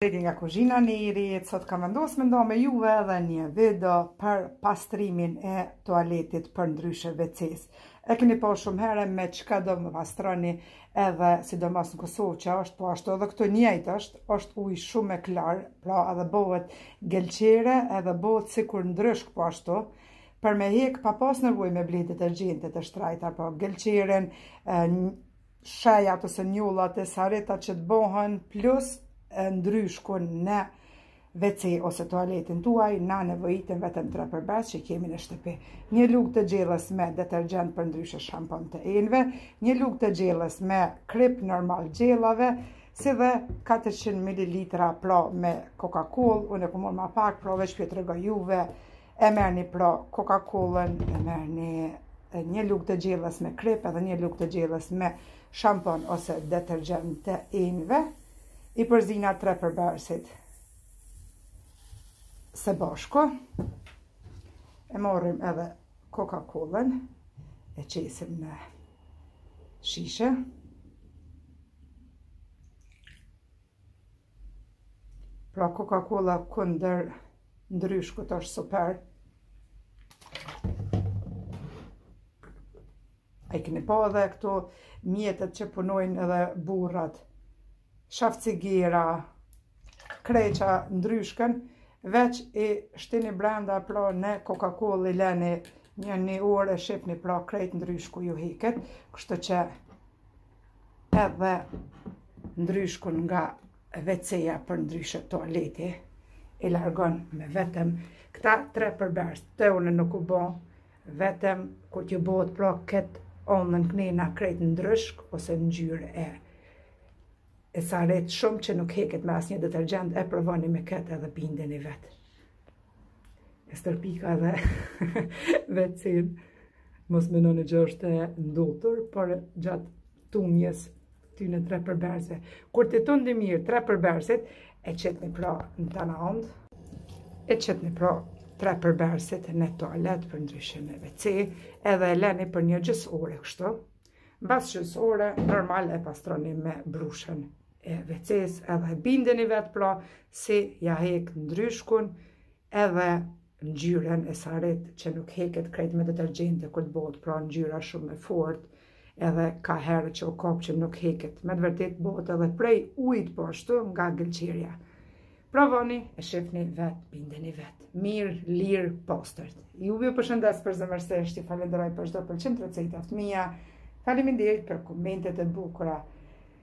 dhetje nga kuzhina Neri, sot kam vendos me nda me juve edhe një video për pastrimin e tualetit përndryshe WC-s. E keni po shumë herë me çkado me pastroni edhe sidomos në Kosovë që është, po ashtu edhe këtu njëjtë është, është uj shumë me klor, pra edhe bohet gëlqere edhe bohet sikur ndryshk po ashtu, për me hek pa pas nevojë me ble detergjente të shtrejta, pra gëlqeren, shejat ose njollat e sarita që t'bohen, plus ndryshkun në WC ose tualetin tuaj, na nevojiten vetëm tre përbërës që kemi në shtëpi. Një lugë të gjellës me detergjent përndryshe shampon të enve, një lugë të gjellës me kripë normal gjellave, si dhe 400 ml pra me Coca-Cola, unë e kom marr ma pak, pra veç për t'ju tregu juve, E merrni pra Coca-Colën, e merrni një lugë të gjellës me kripë edhe një lugë të gjellës me shampon ose detergjent të enve, i përzina tre përbërësit së bashku, e morrim edhe Coca-Colën, e qesim në shishe, Pra Coca-Cola kundër ndryshkut është super. E keni pa edhe këto mjetet që punojnë edhe burrat, shafcigira, krejt çka ndryshken, veç i shtini brenda pra në Coca-Cola i leni nja një orë e shihni pra krejt ndryshku ju hiket, kështu që edhe ndryshkun nga WC-ja përndryshe toaleti e largon me vetëm këta tre përbërës te unë nuk u bo vetëm kur t'ju bohet pra këtë anën keni naj krejt ndryshk ose ngjyrë e e saritë shumë që nuk heket me asnjë detergjent e provoni me këtë edhe bindeni vetë e stërpika edhe WC-n mos menoni që është e ndotur por gjatë tundjes të atyne tre përbërësve kur t'i tundni mirë tre përbërësit e qetni pra në tana anët e qetni pra tre përbërësit në toalet përndryshe në WC edhe e leni për një gjysë ore kështu mbas gjysë ore normal e pastroni me brushën e WC-s edhe e bindeni vetë pra si ja hek ndryshkun edhe ngjyrën e saritë që nuk heket krejt me detergjente kur t'bohet pra ngjyra shumë e fortë edhe ka herë që u kap që nuk heket me të vërtetë bohet edhe prej ujt po ashtu nga gëlqerja provoni e shifni vetë bindeni vetë mirë, lirë, pastërt ju juve përshëndes përzemërsisht i falenderoj për çdo pëlqim te recetat e mia falimin për komentet e bukura